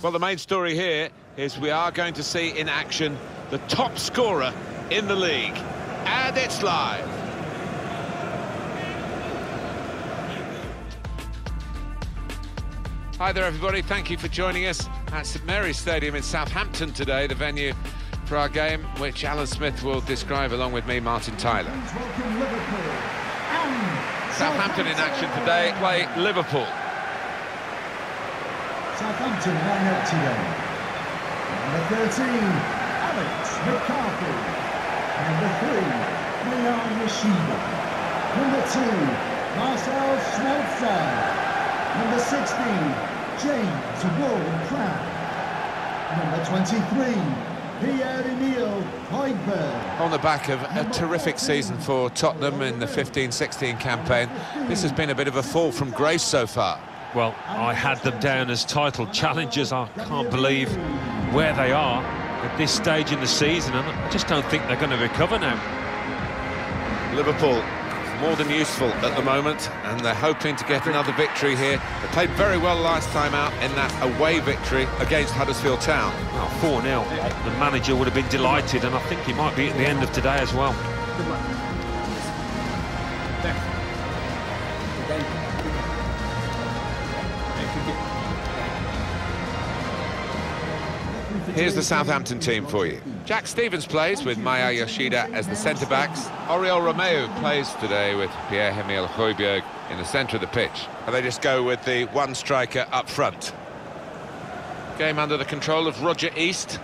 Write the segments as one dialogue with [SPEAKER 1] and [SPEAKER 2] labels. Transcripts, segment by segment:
[SPEAKER 1] Well, the main story here is we are going to see in action the top scorer in the league. And it's live. Hi there, everybody. Thank you for joining us at St Mary's Stadium in Southampton today, the venue for our game, which Alan Smith will describe along with me, Martin Tyler. Southampton in action today play Liverpool.
[SPEAKER 2] Southampton line up today. Number 13, Alex McCarthy. Number 3, Milan Yoshida. Number 2, Marcel Schmelzer. Number 16, James Ward-Prowse. Number 23, Pierre-Emile Højbjerg.
[SPEAKER 1] On the back of a terrific season for Tottenham in the 15-16 campaign, this has been a bit of a fall from grace so far.
[SPEAKER 3] Well, I had them down as title challengers. I can't believe where they are at this stage in the season, and I just don't think they're going to recover now.
[SPEAKER 1] Liverpool more than useful at the moment, and they're hoping to get another victory here. They played very well last time out in that away victory against Huddersfield Town.
[SPEAKER 3] 4-0. The manager would have been delighted, and I think he might be at the end of today as well.
[SPEAKER 1] Here's the Southampton team for you. Jack Stephens plays with Maya Yoshida as the centre-backs. Oriol Romeu plays today with Pierre-Emile Højbjerg in the centre of the pitch. And they just go with the one striker up front. Game under the control of Roger East.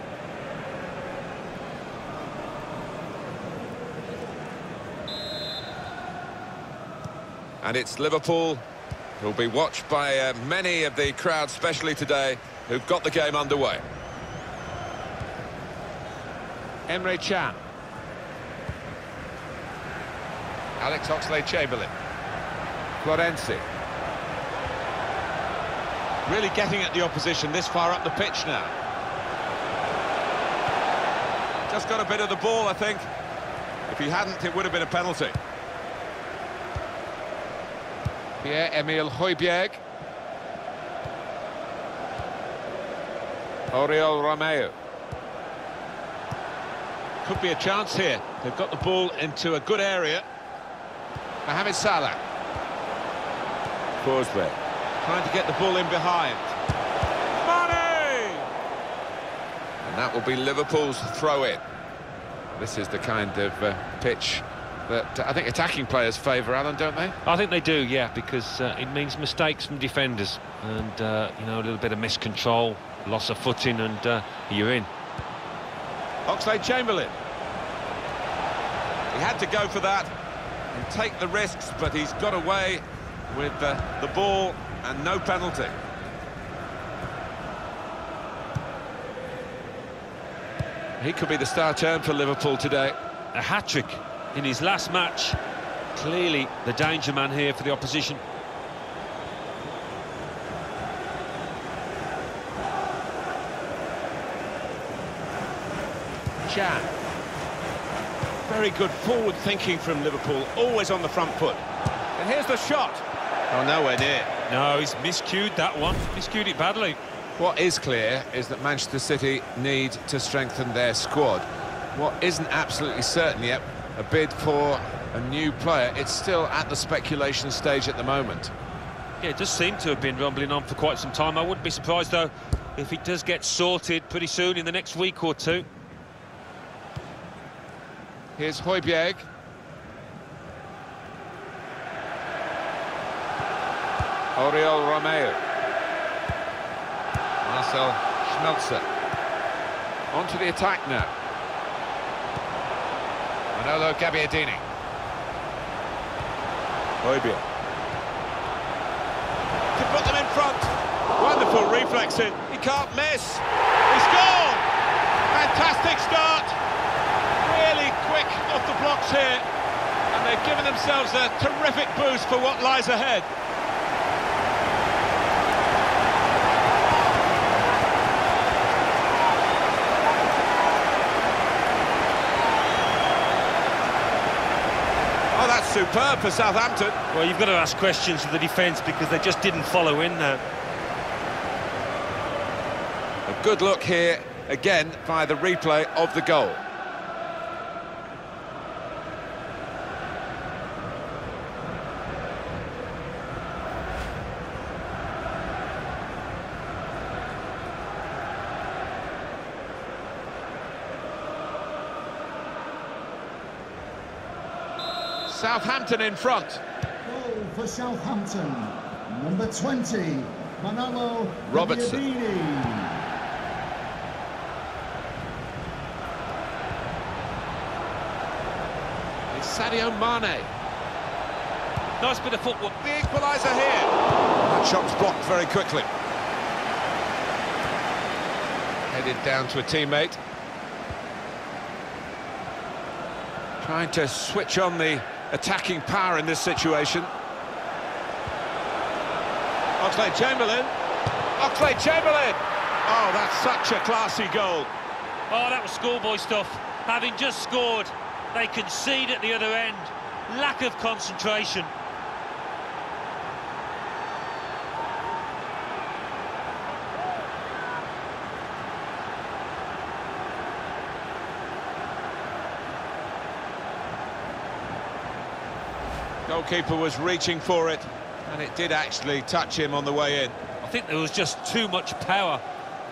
[SPEAKER 1] And it's Liverpool who'll be watched by uh, many of the crowd, especially today, who've got the game underway. Emre Can. Alex Oxlade-Chamberlain. Florenzi. Really getting at the opposition this far up the pitch now. Just got a bit of the ball, I think. If he hadn't, it would have been a penalty. Pierre-Emile Højbjerg. Oriol Romeu. Could be a chance here. They've got the ball into a good area. Mohamed Salah. Forsberg. Trying to get the ball in behind. Mane! And that will be Liverpool's throw-in. This is the kind of uh, pitch that uh, I think attacking players favour, Alan, don't they?
[SPEAKER 3] I think they do, yeah, because uh, it means mistakes from defenders and, uh, you know, a little bit of miscontrol, loss of footing, and uh, you're in.
[SPEAKER 1] Oxlade-Chamberlain. He had to go for that and take the risks, but he's got away with uh, the ball and no penalty. He could be the star turn for Liverpool today.
[SPEAKER 3] A hat-trick in his last match. Clearly the danger man here for the opposition.
[SPEAKER 1] Can. Very good forward thinking from Liverpool, always on the front foot. And here's the shot. Oh, nowhere near.
[SPEAKER 3] No, he's miscued that one. Miscued it badly.
[SPEAKER 1] What is clear is that Manchester City need to strengthen their squad. What isn't absolutely certain yet, a bid for a new player. It's still at the speculation stage at the moment.
[SPEAKER 3] Yeah, it does seem to have been rumbling on for quite some time. I wouldn't be surprised, though, if it does get sorted pretty soon in the next week or two.
[SPEAKER 1] Here's Højbjerg. Oriol Romeu. Marcel Schmelzer. On to the attack now. Manolo Gabbiadini. Højbjerg. To put them in front. Wonderful reflexing. He can't miss. He's gone. Fantastic start. Really quick off the blocks here. And they've given themselves a terrific boost for what lies ahead. Oh, that's superb for Southampton.
[SPEAKER 3] Well, you've got to ask questions of the defence because they just didn't follow in there.
[SPEAKER 1] A good look here, again, via the replay of the goal. Southampton in front.
[SPEAKER 2] Goal for Southampton. Number 20, Manolo
[SPEAKER 1] Robertson.
[SPEAKER 2] Gabbiadini.
[SPEAKER 1] It's Sadio Mane.
[SPEAKER 3] Nice bit of footwork.
[SPEAKER 1] The equaliser here. That shot's blocked very quickly. Headed down to a teammate. Trying to switch on the attacking power in this situation. Oxlade-Chamberlain. Oxley Chamberlain. Oh, that's such a classy goal.
[SPEAKER 3] Oh, that was schoolboy stuff. Having just scored, they concede at the other end. Lack of concentration.
[SPEAKER 1] Goalkeeper was reaching for it, and it did actually touch him on the way in.
[SPEAKER 3] I think there was just too much power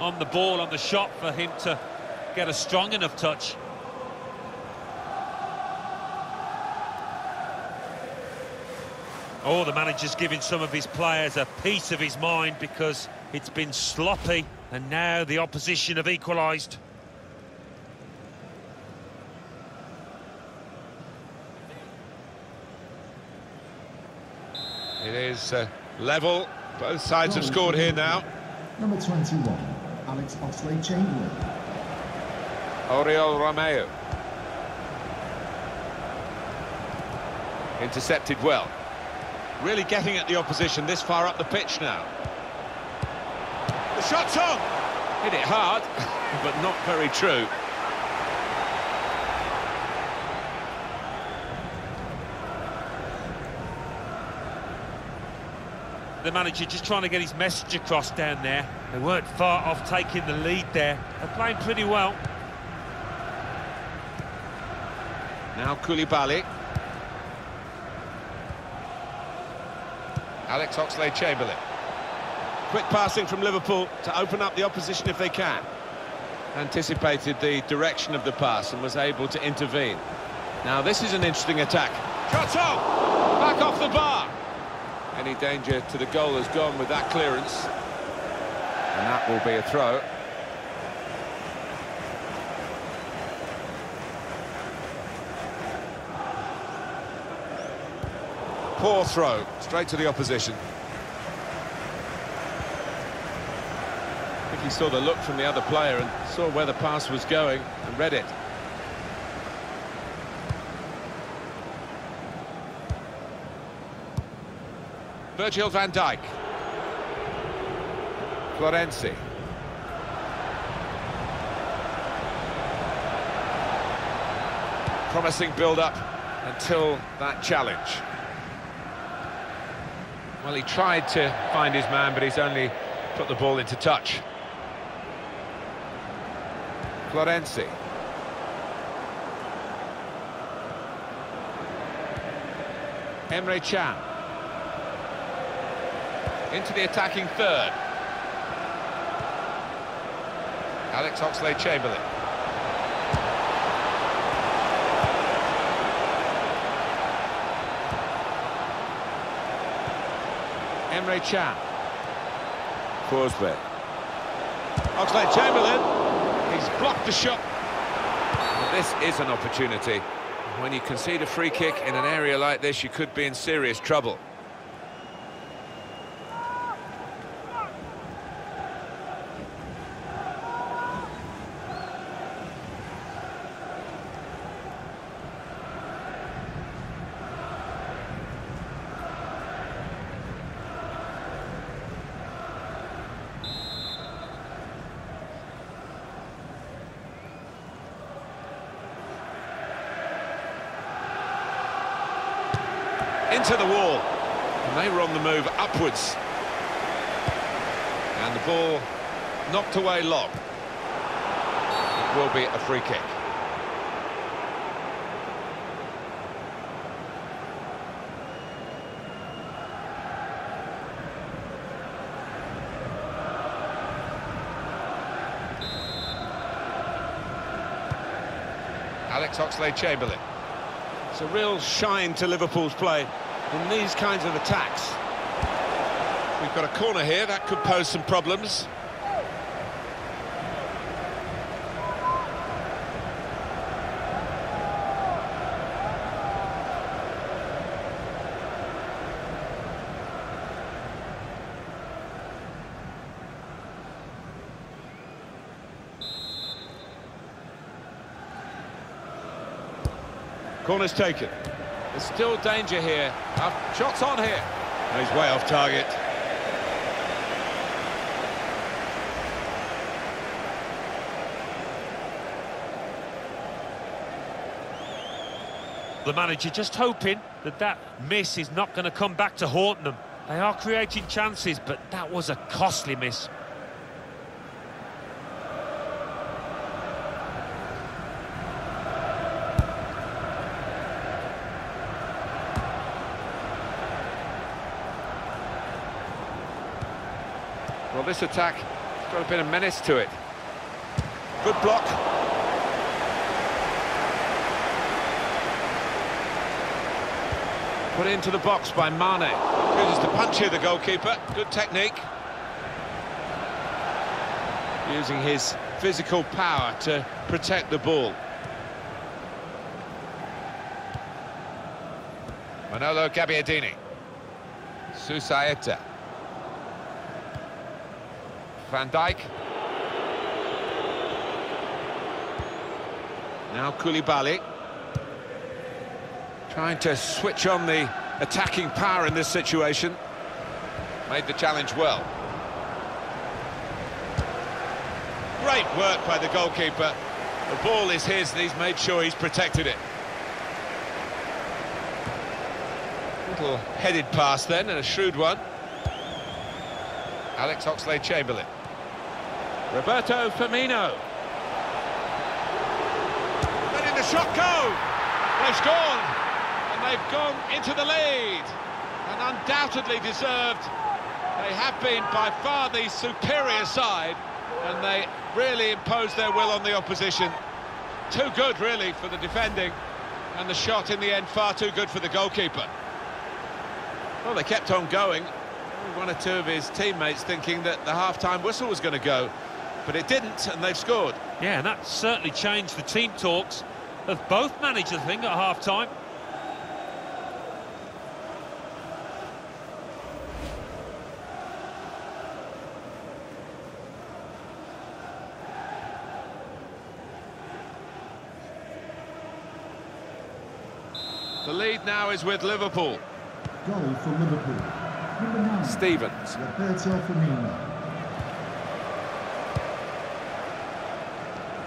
[SPEAKER 3] on the ball, on the shot, for him to get a strong enough touch. Oh, the manager's giving some of his players a piece of his mind because it's been sloppy, and now the opposition have equalised.
[SPEAKER 1] It is uh, level. Both sides have scored here now.
[SPEAKER 2] Number 21, Alex Oxlade-Chamberlain.
[SPEAKER 1] Oriol Romeu. Intercepted well. Really getting at the opposition this far up the pitch now. The shot's on! Hit it hard, but not very true.
[SPEAKER 3] The manager just trying to get his message across down there. They weren't far off taking the lead there. They're playing pretty well.
[SPEAKER 1] Now Koulibaly. Alex Oxlade-Chamberlain. Quick passing from Liverpool to open up the opposition if they can. Anticipated the direction of the pass and was able to intervene. Now this is an interesting attack. Cut on! Back off the bar! Any danger to the goal has gone with that clearance. And that will be a throw. Poor throw, straight to the opposition. I think he saw the look from the other player and saw where the pass was going and read it. Virgil van Dijk. Florenzi. Promising build-up until that challenge. Well, he tried to find his man, but he's only put the ball into touch. Florenzi. Emre Can. Into the attacking third. Alex Oxlade-Chamberlain. Emre Can. Forsberg. Oxlade-Chamberlain. He's blocked the shot. Well, this is an opportunity. When you concede a free kick in an area like this, you could be in serious trouble. Into the wall. And they were on the move upwards. And the ball knocked away long. It will be a free kick. Alex Oxlade-Chamberlain.
[SPEAKER 4] It's a real shine to Liverpool's play in these kinds of attacks.
[SPEAKER 1] We've got a corner here, that could pose some problems.
[SPEAKER 4] Corner's taken. There's still danger here. Uh, shots on here.
[SPEAKER 1] He's way off target.
[SPEAKER 3] The manager just hoping that that miss is not going to come back to haunt them. They are creating chances, but that was a costly miss.
[SPEAKER 1] This attack has got a bit of menace to it.
[SPEAKER 4] Good block.
[SPEAKER 1] Put into the box by Mane. Uses the punch here, the goalkeeper. Good technique.
[SPEAKER 4] Using his physical power to protect the ball.
[SPEAKER 1] Manolo Gabbiadini. Susaeta. Van Dijk. Now Koulibaly. Trying to switch on the attacking power in this situation. Made the challenge well. Great work by the goalkeeper. The ball is his and he's made sure he's protected it. Little headed pass then and a shrewd one. Alex Oxlade-Chamberlain.
[SPEAKER 4] Roberto Firmino.
[SPEAKER 1] Letting the shot go! They've scored! And they've gone into the lead! And undoubtedly deserved. They have been by far the superior side, and they really imposed their will on the opposition. Too good, really, for the defending, and the shot in the end far too good for the goalkeeper. Well, they kept on going. One or two of his teammates thinking that the half-time whistle was going to go, but it didn't, and they've scored.
[SPEAKER 3] Yeah, and that certainly changed the team talks of both managers, I think, at half-time.
[SPEAKER 1] The lead now is with Liverpool.
[SPEAKER 2] Goal for Liverpool. Number nine.
[SPEAKER 1] Stevens.
[SPEAKER 2] Roberto Firmino.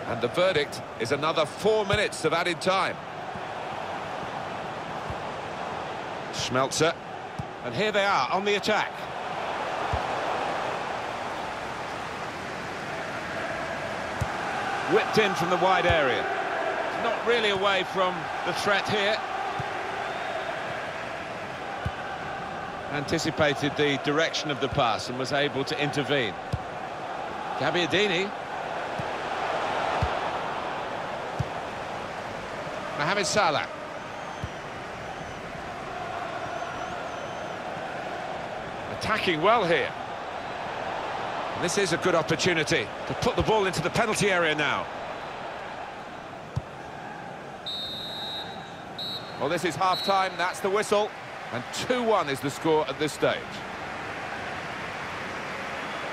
[SPEAKER 1] And the verdict is another four minutes of added time. Schmelzer.
[SPEAKER 4] And here they are on the attack. Whipped in from the wide area. Not really away from the threat here. Anticipated the direction of the pass and was able to intervene. Gabbiadini.
[SPEAKER 1] Mohamed Salah. Attacking well here. And this is a good opportunity to put the ball into the penalty area now. Well, this is half-time, that's the whistle. And 2-1 is the score at this stage.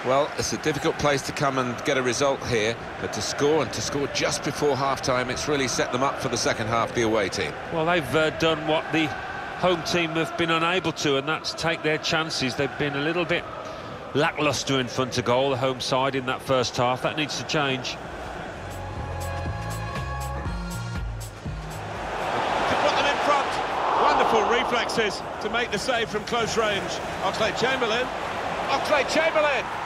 [SPEAKER 1] Well, it's a difficult place to come and get a result here, but to score and to score just before half-time, it's really set them up for the second half, the away team.
[SPEAKER 3] Well, they've uh, done what the home team have been unable to, and that's take their chances. They've been a little bit lacklustre in front of goal, the home side, in that first half. That needs to change.
[SPEAKER 4] to put them in front. Wonderful reflexes to make the save from close range. Oxlade-Chamberlain.
[SPEAKER 1] Oxlade-Chamberlain!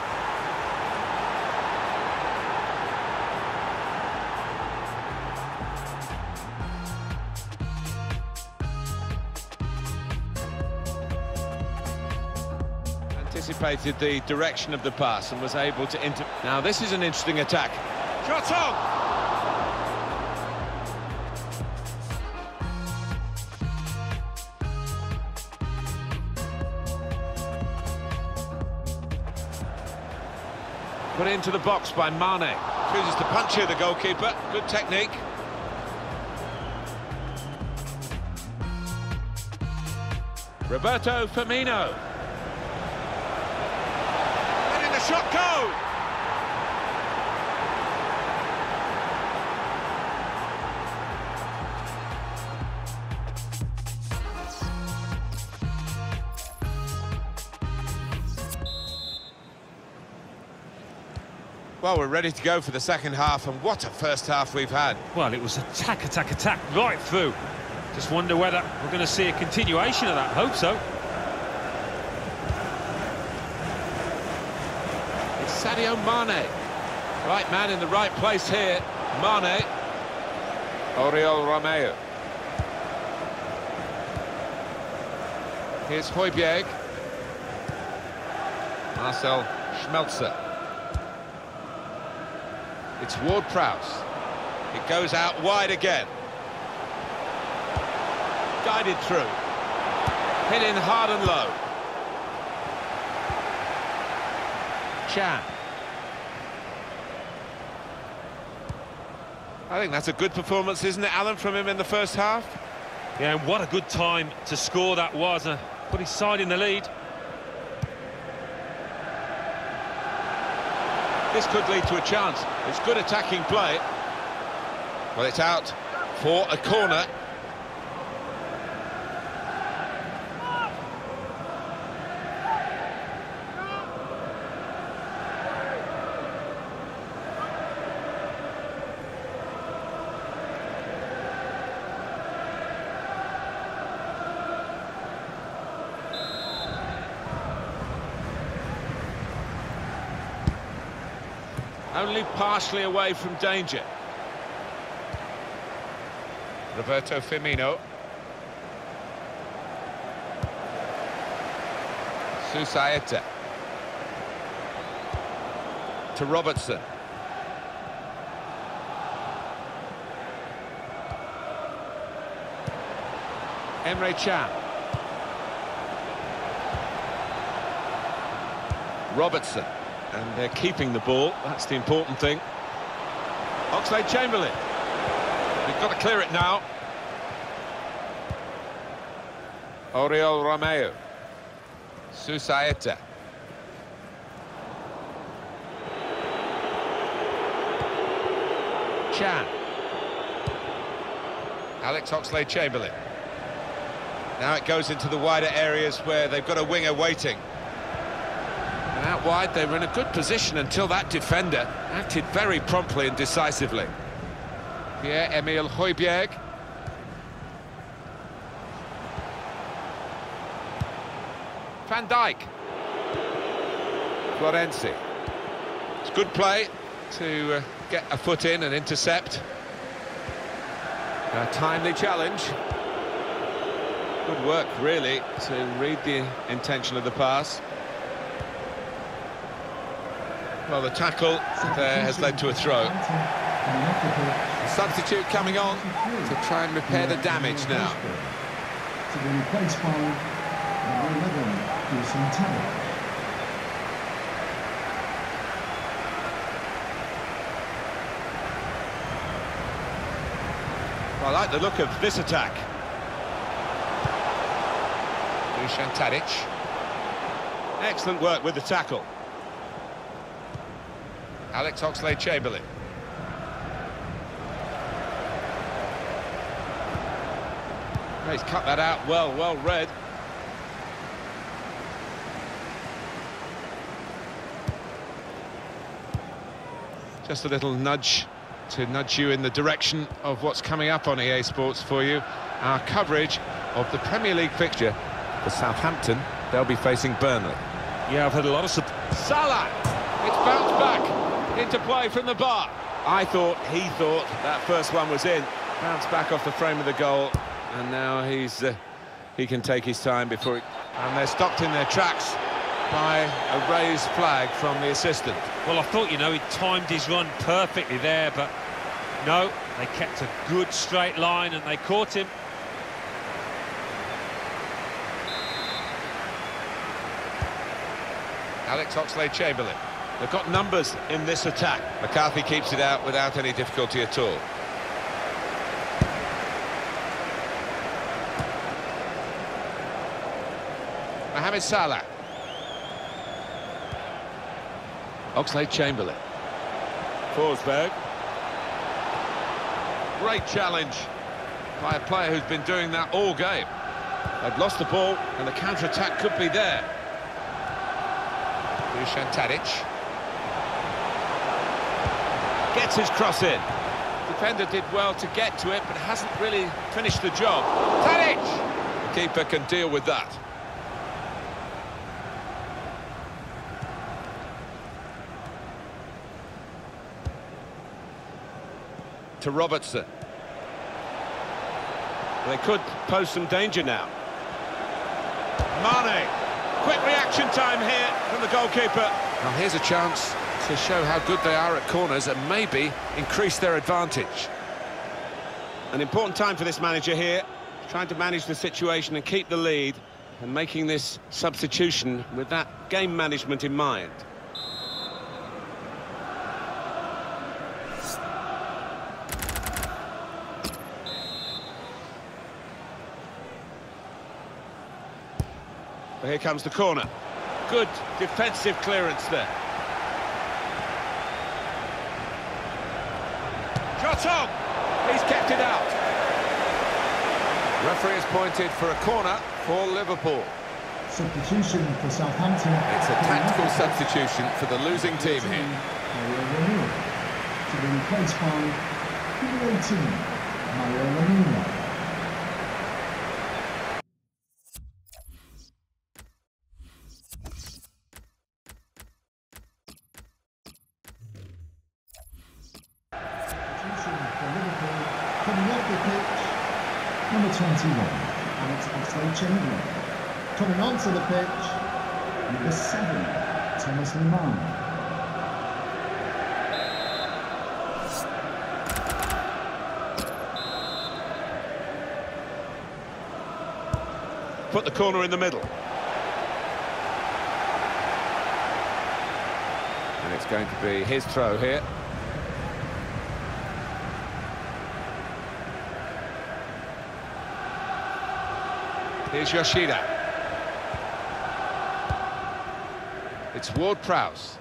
[SPEAKER 4] Anticipated the direction of the pass and was able to inter... Now, this is an interesting attack.
[SPEAKER 3] Shot on!
[SPEAKER 4] Put into the box by Mane.
[SPEAKER 1] Chooses to punch here, the goalkeeper. Good technique.
[SPEAKER 4] Roberto Firmino.
[SPEAKER 1] Letting the shot go! Well, we're ready to go for the second half, and what a first half we've had.
[SPEAKER 3] Well, it was attack, attack, attack right through. Just wonder whether we're going to see a continuation of that. Hope so.
[SPEAKER 4] Sadio Mane. Right man in the right place here. Mane.
[SPEAKER 1] Oriol Romeu. Here's Højbjerg. Marcel Schmelzer. It's Ward-Prowse. It goes out wide again.
[SPEAKER 4] Guided through. Hit in hard and low.
[SPEAKER 1] Chan. I think that's a good performance, isn't it, Alan, from him in the first half?
[SPEAKER 3] Yeah, and what a good time to score that was. Uh, put his side in the lead.
[SPEAKER 4] This could lead to a chance. It's good attacking play.
[SPEAKER 1] Well, it's out for a corner.
[SPEAKER 4] Only partially away from danger.
[SPEAKER 1] Roberto Firmino. Susaeta. To Robertson. Emre Can. Robertson.
[SPEAKER 4] And they're keeping the ball. That's the important thing. Oxlade-Chamberlain.
[SPEAKER 1] They've got to clear it now. Oriol Romeu. Susaeta. Chan. Alex Oxlade-Chamberlain. Now it goes into the wider areas where they've got a winger waiting. Out wide, they were in a good position until that defender acted very promptly and decisively. Pierre-Emile Højbjerg. Van Dijk. Florenzi. It's good play to uh, get a foot in and intercept. A timely challenge.
[SPEAKER 4] Good work, really, to read the intention of the pass.
[SPEAKER 1] Well, the tackle there has led to a throw. Substitute coming on to try and repair the damage now.
[SPEAKER 2] To be replaced by number 11, Jason Taylor.
[SPEAKER 4] I like the look of this attack.
[SPEAKER 1] Dusan Tadic.
[SPEAKER 4] Excellent work with the tackle.
[SPEAKER 1] Alex Oxlade-Chamberlain.
[SPEAKER 4] He's cut that out well, well read.
[SPEAKER 1] Just a little nudge to nudge you in the direction of what's coming up on EA Sports for you. Our coverage of the Premier League fixture for Southampton. They'll be facing Burnley.
[SPEAKER 3] Yeah, I've had a lot of support.
[SPEAKER 4] Salah! It's bounced back into play from the bar. I thought, he thought, that first one was in. Bounced back off the frame of the goal, and now he's uh, he can take his time before it...
[SPEAKER 1] And they're stopped in their tracks by a raised flag from the assistant.
[SPEAKER 3] Well, I thought, you know, he timed his run perfectly there, but no, they kept a good straight line and they caught him.
[SPEAKER 5] Alex Oxlade-Chamberlain.
[SPEAKER 1] They've got numbers in this attack.
[SPEAKER 5] McCarthy keeps it out without any difficulty at all. Mohamed Salah. Oxlade-Chamberlain.
[SPEAKER 1] Forsberg. Great challenge by a player who's been doing that all game. They've lost the ball and the counter-attack could be there.
[SPEAKER 5] Dusan Tadic.
[SPEAKER 1] Gets his cross in. Defender did well to get to it, but hasn't really finished the job.
[SPEAKER 5] Tadic!
[SPEAKER 1] The keeper can deal with that. To Robertson. They could pose some danger now. Mane. Quick reaction time here from the goalkeeper.
[SPEAKER 5] Now here's a chance to show how good they are at corners and maybe increase their advantage.
[SPEAKER 1] An important time for this manager here, trying to manage the situation and keep the lead, and making this substitution with that game management in mind. Here comes the corner. Good defensive clearance there. Shot on! He's kept it out.
[SPEAKER 5] Referee has pointed for a corner for Liverpool.
[SPEAKER 2] Substitution for Southampton.
[SPEAKER 5] It's a tactical substitution for the losing team here.
[SPEAKER 2] To be replaced by number 18, Mario Lemina. Substitution for Liverpool. Coming off the pitch, number 21, Alex Oxlade-Chamberlain. Coming onto the pitch, number 7, Thomas Lemar.
[SPEAKER 1] Put the corner in the middle.
[SPEAKER 5] And it's going to be his throw here. Here's Yoshida. It's Ward-Prowse.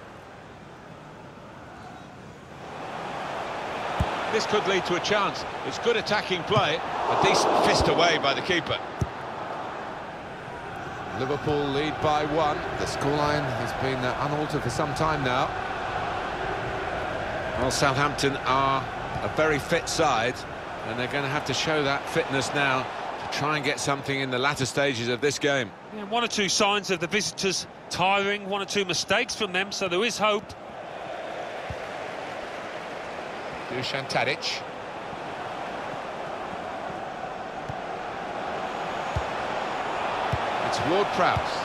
[SPEAKER 1] This could lead to a chance. It's good attacking play. A decent fist away by the keeper.
[SPEAKER 5] Liverpool lead by one. The scoreline has been uh, unaltered for some time now.
[SPEAKER 1] Well, Southampton are a very fit side, and they're going to have to show that fitness now try and get something in the latter stages of this game.
[SPEAKER 3] Yeah, one or two signs of the visitors tiring, one or two mistakes from them, so there is hope.
[SPEAKER 5] Dusan Tadic. It's Ward-Prowse.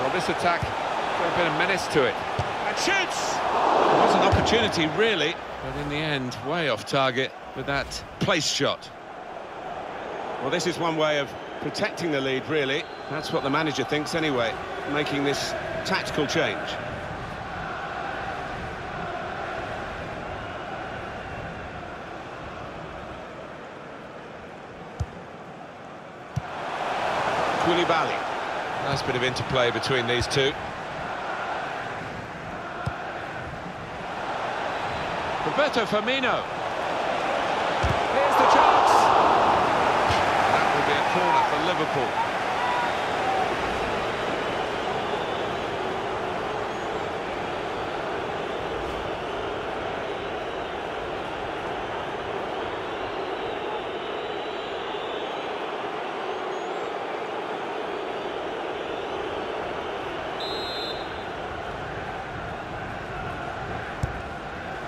[SPEAKER 5] Well, this attack got a bit of menace to it.
[SPEAKER 1] And shoots! It was an opportunity, really, but in the end, way off target with that place shot. Well, this is one way of protecting the lead, really. That's what the manager thinks anyway, making this tactical change. Koulibaly. Nice bit of interplay between these two. Roberto Firmino. Liverpool.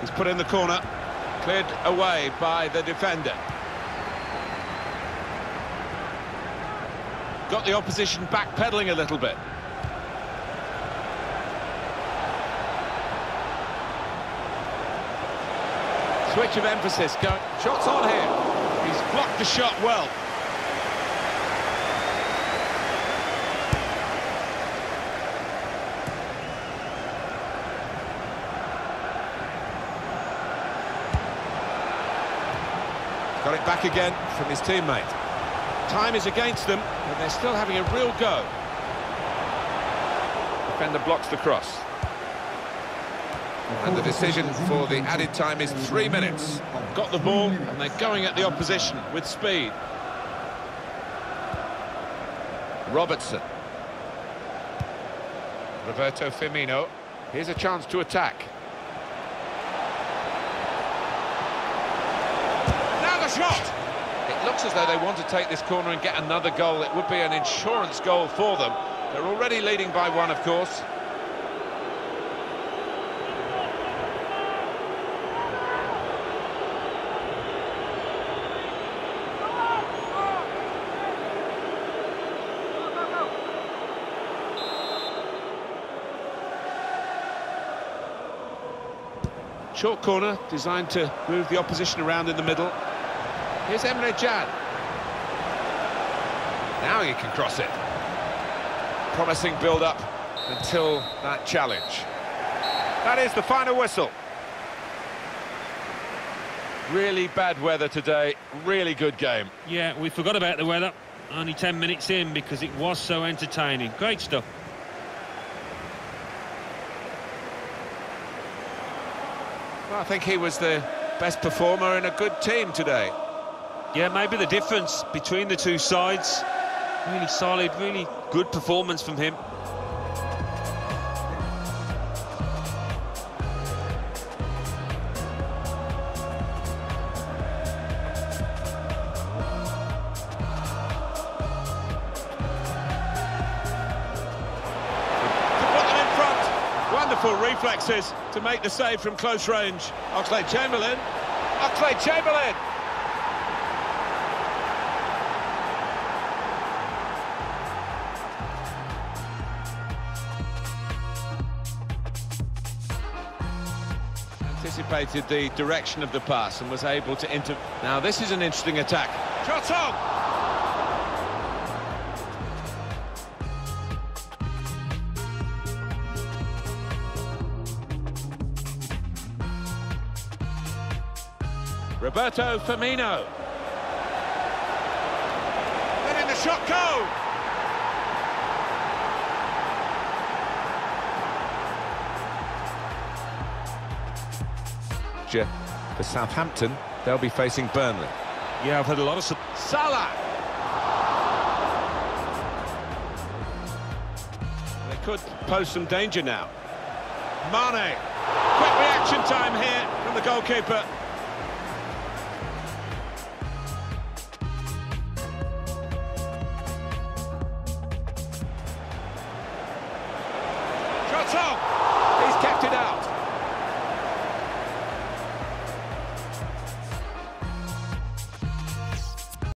[SPEAKER 1] He's put in the corner, cleared away by the defender. got the opposition backpedaling a little bit.
[SPEAKER 4] Switch of emphasis, go, shots on here. He's blocked the shot well.
[SPEAKER 1] Got it back again from his teammate.
[SPEAKER 4] Time is against them but they're still having a real go.
[SPEAKER 1] Defender blocks the cross. And the decision for the added time is three minutes.
[SPEAKER 4] Got the ball, and they're going at the opposition with speed.
[SPEAKER 1] Robertson. Roberto Firmino. Here's a chance to attack. Now the shot! It looks as though they want to take this corner and get another goal. It would be an insurance goal for them. They're already leading by one, of course.
[SPEAKER 4] Short corner, designed to move the opposition around in the middle.
[SPEAKER 1] Here's Emre Can. Now he can cross it. Promising build-up until that challenge. That is the final whistle. Really bad weather today, really good game.
[SPEAKER 3] Yeah, we forgot about the weather. Only 10 minutes in because it was so entertaining. Great stuff.
[SPEAKER 1] Well, I think he was the best performer in a good team today.
[SPEAKER 3] Yeah, maybe the difference between the two sides. Really solid, really good performance from him.
[SPEAKER 4] Wonderful reflexes to make the save from close range. Oxlade-Chamberlain.
[SPEAKER 1] Oxlade-Chamberlain!
[SPEAKER 4] The direction of the pass and was able to inter... Now, this is an interesting attack. Shot on! Roberto Firmino. Letting the shot go!
[SPEAKER 1] For Southampton, they'll be facing Burnley.
[SPEAKER 3] Yeah, I've had a lot of...
[SPEAKER 4] Salah. They could pose some danger now. Mane. Quick reaction time here from the goalkeeper.